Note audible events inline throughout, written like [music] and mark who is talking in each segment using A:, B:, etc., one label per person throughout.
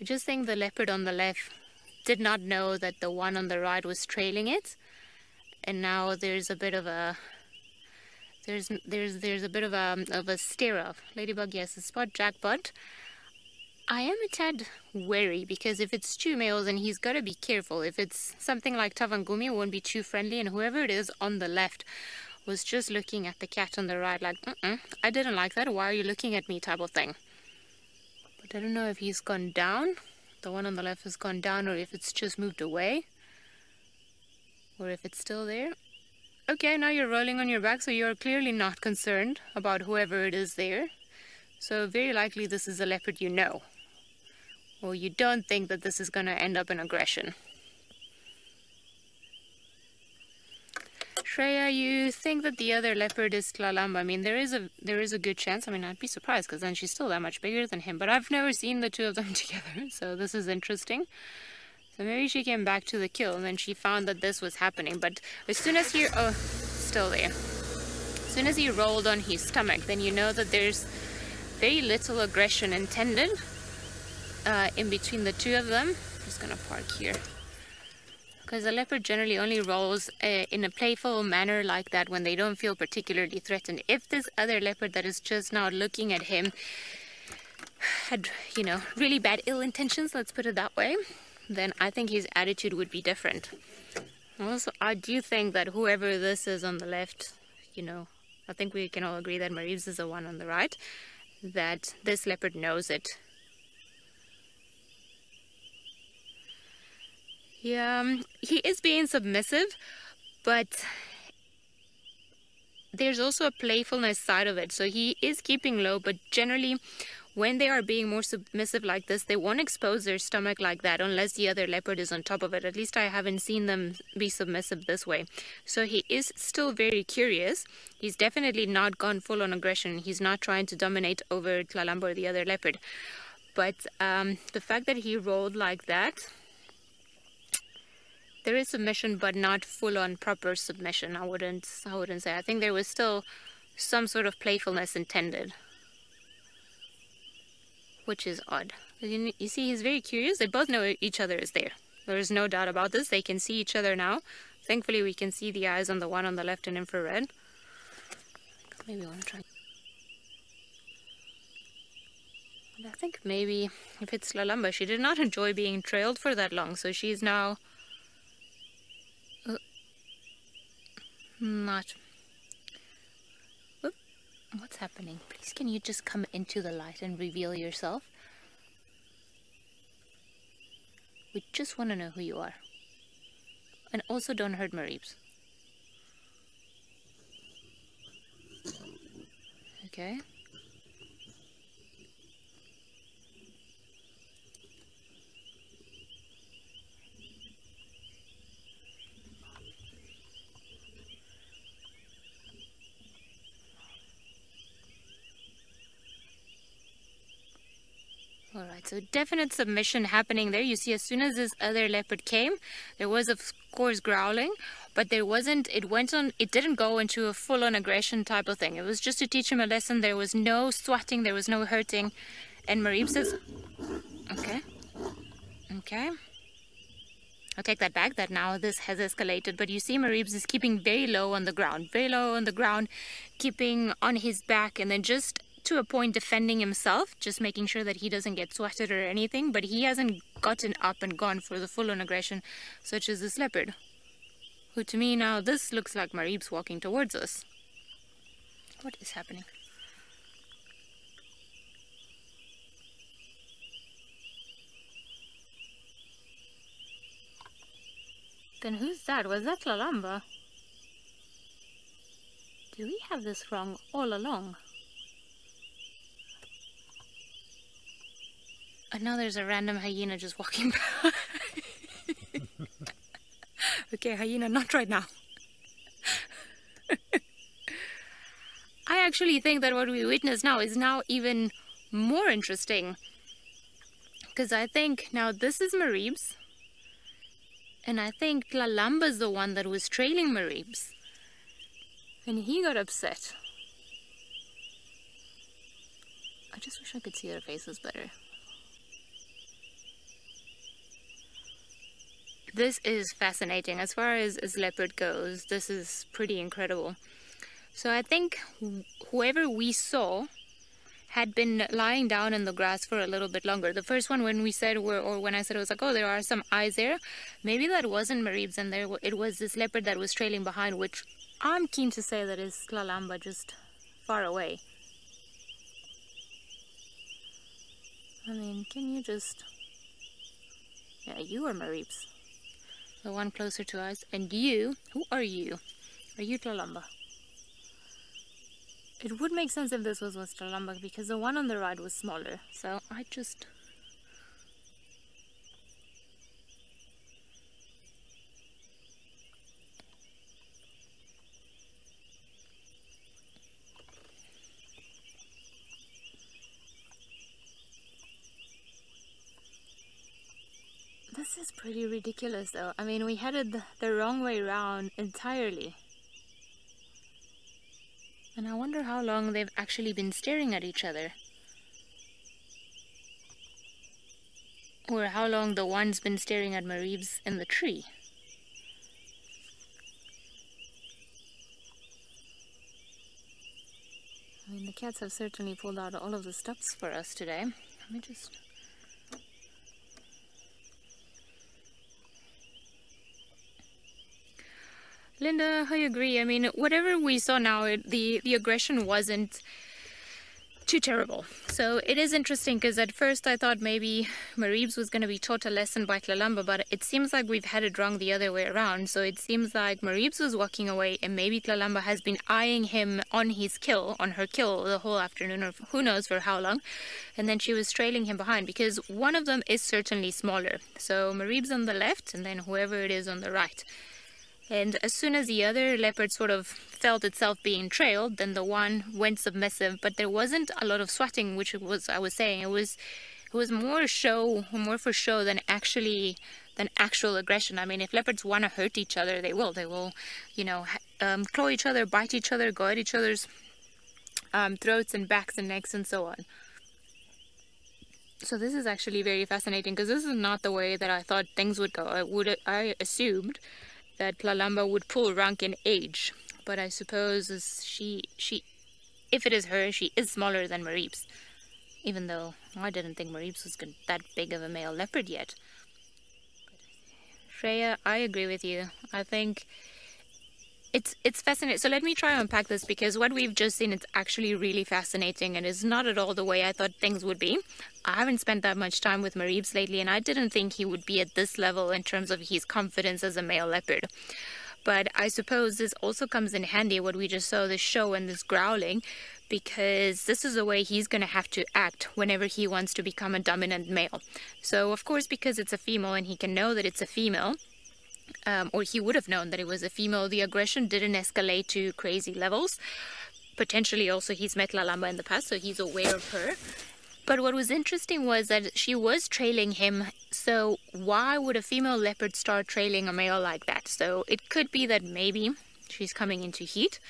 A: I just think the leopard on the left did not know that the one on the right was trailing it. And now there's a bit of a there's there's there's a bit of a of a stare off. Ladybug yes a spot jackpot. I am a tad wary because if it's two males then he's got to be careful if it's something like Tavangumi won't be too friendly and whoever it is on the left was just looking at the cat on the right like mm -mm, I didn't like that. Why are you looking at me? type of thing but I don't know if he's gone down the one on the left has gone down or if it's just moved away or if it's still there. Okay, now you're rolling on your back, so you're clearly not concerned about whoever it is there. So very likely this is a leopard you know. Or you don't think that this is going to end up in aggression. Shreya, you think that the other leopard is Tlalamba. I mean, there is a there is a good chance. I mean, I'd be surprised because then she's still that much bigger than him. But I've never seen the two of them [laughs] together, so this is interesting. So maybe she came back to the kill and then she found that this was happening. But as soon as he oh, still there. As soon as he rolled on his stomach, then you know that there's very little aggression intended uh, in between the two of them. I'm just gonna park here because the leopard generally only rolls uh, in a playful manner like that when they don't feel particularly threatened. If this other leopard that is just now looking at him had, you know, really bad ill intentions, let's put it that way, then I think his attitude would be different. Also, I do think that whoever this is on the left, you know, I think we can all agree that Maribs is the one on the right, that this leopard knows it Yeah, um, he is being submissive, but there's also a playfulness side of it. So he is keeping low, but generally when they are being more submissive like this, they won't expose their stomach like that unless the other leopard is on top of it. At least I haven't seen them be submissive this way. So he is still very curious. He's definitely not gone full on aggression. He's not trying to dominate over Tlalamba or the other leopard. But um, the fact that he rolled like that, there is submission but not full on proper submission I wouldn't I wouldn't say. I think there was still some sort of playfulness intended. Which is odd. You, you see he's very curious. They both know each other is there. There's no doubt about this. They can see each other now. Thankfully we can see the eyes on the one on the left in infrared. Maybe I want to try I think maybe if it's Tlalamba, she did not enjoy being trailed for that long, so she's now Not. What's happening? Please can you just come into the light and reveal yourself? We just want to know who you are. And also don't hurt Maribs. Okay. All so definite submission happening there. You see, as soon as this other leopard came, there was, of course, growling, but there wasn't, it went on, it didn't go into a full-on aggression type of thing. It was just to teach him a lesson. There was no swatting, there was no hurting. And Marieb says, okay, okay. I'll take that back, that now this has escalated. But you see Maribs is keeping very low on the ground, very low on the ground, keeping on his back, and then just to a point defending himself, just making sure that he doesn't get swatted or anything, but he hasn't gotten up and gone for the full-on aggression, such as this leopard. Who to me now, this looks like Marib's walking towards us. What is happening? Then who's that? Was that Tlalamba? Do we have this wrong all along? And know there's a random hyena just walking [laughs] by. [laughs] okay, hyena, not right now. [laughs] I actually think that what we witness now is now even more interesting. Because I think now this is Marib's. And I think is the one that was trailing Marib's. And he got upset. I just wish I could see their faces better. This is fascinating. As far as, as leopard goes, this is pretty incredible. So I think whoever we saw had been lying down in the grass for a little bit longer. The first one when we said, or when I said it was like, oh, there are some eyes there. Maybe that wasn't Maribs and there it was this leopard that was trailing behind, which I'm keen to say that is Tlalamba just far away. I mean, can you just... Yeah, you are Maribs. The one closer to us. And you, who are you? Are you Tlalamba? It would make sense if this was West Tlalamba because the one on the right was smaller. So I just... This is pretty ridiculous though. I mean, we headed the, wrong way around entirely. And I wonder how long they've actually been staring at each other. Or how long the one's been staring at Maribs in the tree. I mean, the cats have certainly pulled out all of the stops for us today. Let me just Linda, I agree. I mean, whatever we saw now, the, the aggression wasn't too terrible. So it is interesting because at first I thought maybe Maribs was going to be taught a lesson by Tlalamba, but it seems like we've had it wrong the other way around. So it seems like Maribs was walking away and maybe Tlalamba has been eyeing him on his kill, on her kill the whole afternoon or who knows for how long. And then she was trailing him behind because one of them is certainly smaller. So Maribs on the left and then whoever it is on the right. And as soon as the other leopard sort of felt itself being trailed, then the one went submissive. But there wasn't a lot of swatting, which was I was saying. It was it was more show, more for show than actually than actual aggression. I mean, if leopards want to hurt each other, they will. They will, you know, um, claw each other, bite each other, go at each other's um, throats and backs and necks and so on. So this is actually very fascinating because this is not the way that I thought things would go. I would I assumed that Tlalamba would pull rank in age, but I suppose she she if it is her, she is smaller than Maribs. Even though I didn't think Maribs was that big of a male leopard yet. Freya, I agree with you. I think it's it's fascinating. So let me try to unpack this because what we've just seen is actually really fascinating and is not at all the way I thought things would be. I haven't spent that much time with Maribs lately and I didn't think he would be at this level in terms of his confidence as a male leopard. But I suppose this also comes in handy what we just saw this show and this growling because this is the way he's going to have to act whenever he wants to become a dominant male. So of course because it's a female and he can know that it's a female, um, or he would have known that it was a female, the aggression didn't escalate to crazy levels. Potentially also he's met Tlalamba in the past, so he's aware of her. But what was interesting was that she was trailing him, so why would a female leopard start trailing a male like that? So it could be that maybe she's coming into heat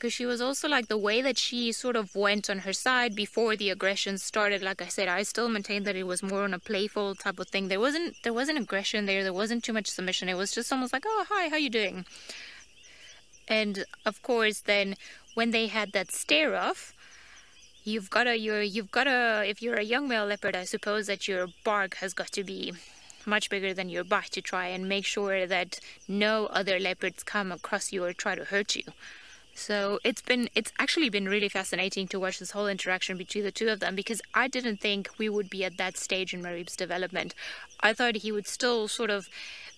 A: because she was also like the way that she sort of went on her side before the aggression started like i said i still maintain that it was more on a playful type of thing. There wasn't there wasn't aggression there there wasn't too much submission. It was just almost like oh hi how you doing? And of course then when they had that stare off you've got to you're you've got to if you're a young male leopard i suppose that your bark has got to be much bigger than your bite to try and make sure that no other leopards come across you or try to hurt you so it's been it's actually been really fascinating to watch this whole interaction between the two of them because I didn't think we would be at that stage in Marib's development. I thought he would still sort of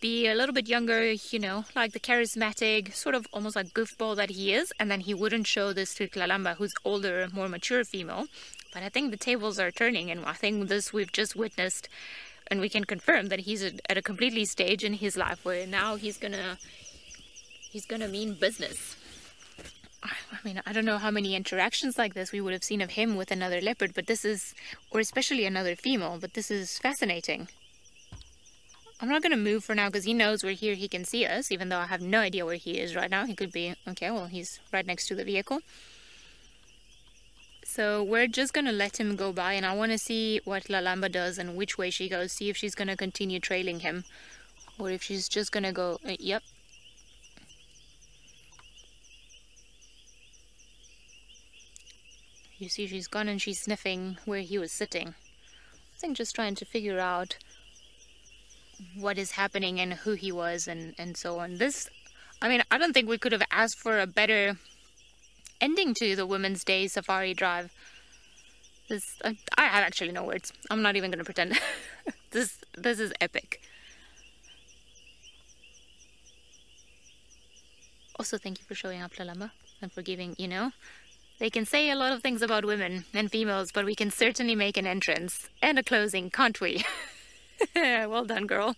A: be a little bit younger, you know, like the charismatic, sort of almost like goofball that he is, and then he wouldn't show this to Tlalamba, who's older, more mature female. But I think the tables are turning, and I think this we've just witnessed, and we can confirm that he's at a completely stage in his life where now he's gonna he's gonna mean business I mean, I don't know how many interactions like this we would have seen of him with another leopard, but this is, or especially another female, but this is fascinating. I'm not going to move for now because he knows we're here. He can see us, even though I have no idea where he is right now. He could be, okay, well, he's right next to the vehicle. So we're just going to let him go by, and I want to see what Tlalamba does and which way she goes, see if she's going to continue trailing him Or if she's just gonna go, uh, yep. You see she's gone and she's sniffing where he was sitting. I think just trying to figure out what is happening and who he was and, and so on. This, I mean, I don't think we could have asked for a better ending to the Women's Day Safari Drive. This, I, have actually no words. I'm not even going to pretend. [laughs] this, this is epic. Also, thank you for showing up, Tlalamba, and for giving, you know, they can say a lot of things about women and females, but we can certainly make an entrance and a closing, can't we? [laughs] well done, girl.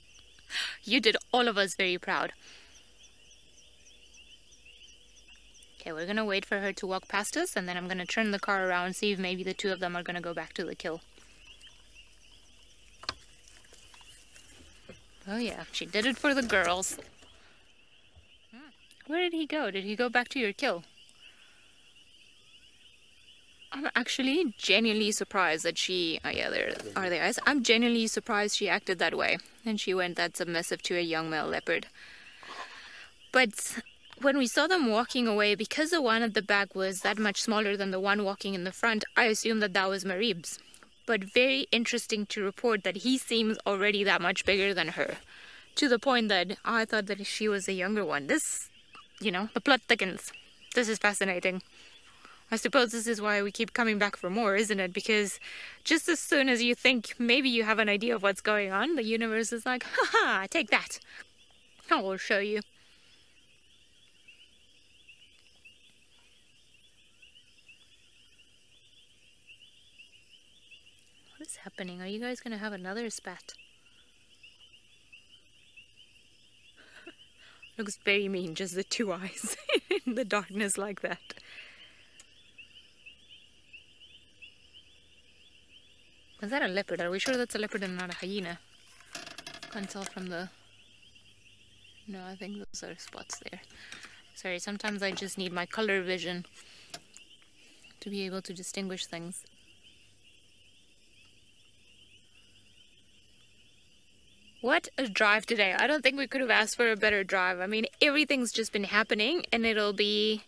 A: You did all of us very proud. Okay, we're gonna wait for her to walk past us, and then I'm gonna turn the car around, see if maybe the two of them are gonna go back to the kill. Oh yeah, she did it for the girls. Hmm. Where did he go? Did he go back to your kill? I'm actually genuinely surprised that she, oh yeah, there are the eyes. I'm genuinely surprised she acted that way. And she went that submissive to a young male leopard. But when we saw them walking away, because the one at the back was that much smaller than the one walking in the front, I assumed that that was Marib's. But very interesting to report that he seems already that much bigger than her. To the point that I thought that she was the younger one. This, you know, the plot thickens. This is fascinating. I suppose this is why we keep coming back for more, isn't it? Because just as soon as you think maybe you have an idea of what's going on, the universe is like, ha haha, take that. I will show you. What is happening? Are you guys going to have another spat? [laughs] Looks very mean, just the two [laughs] eyes in the darkness like that. Is that a leopard? Are we sure that's a leopard and not a hyena? Can't tell from the... No, I think those are spots there. Sorry, sometimes I just need my color vision to be able to distinguish things. What a drive today. I don't think we could have asked for a better drive. I mean, everything's just been happening and it'll be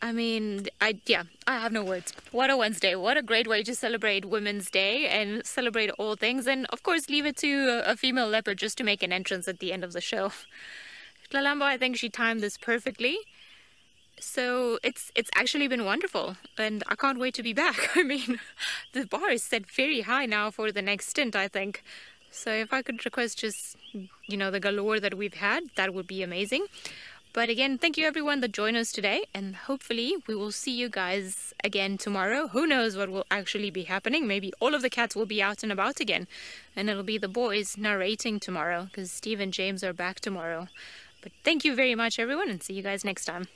A: I mean, I yeah, I have no words. What a Wednesday. What a great way to celebrate Women's Day and celebrate all things. And of course, leave it to a, female leopard just to make an entrance at the end of the show. [laughs] Tlalamba, I think she timed this perfectly. So it's it's actually been wonderful, and I can't wait to be back. [laughs] I mean, [laughs] the bar is set very high now for the next stint, I think. So if I could request just, you know, the galore that we've had, that would be amazing. But again, thank you everyone that joined us today, and hopefully we will see you guys again tomorrow. Who knows what will actually be happening? Maybe all of the cats will be out and about again, and it'll be the boys narrating tomorrow because Steve and James are back tomorrow. But thank you very much, everyone, and see you guys next time.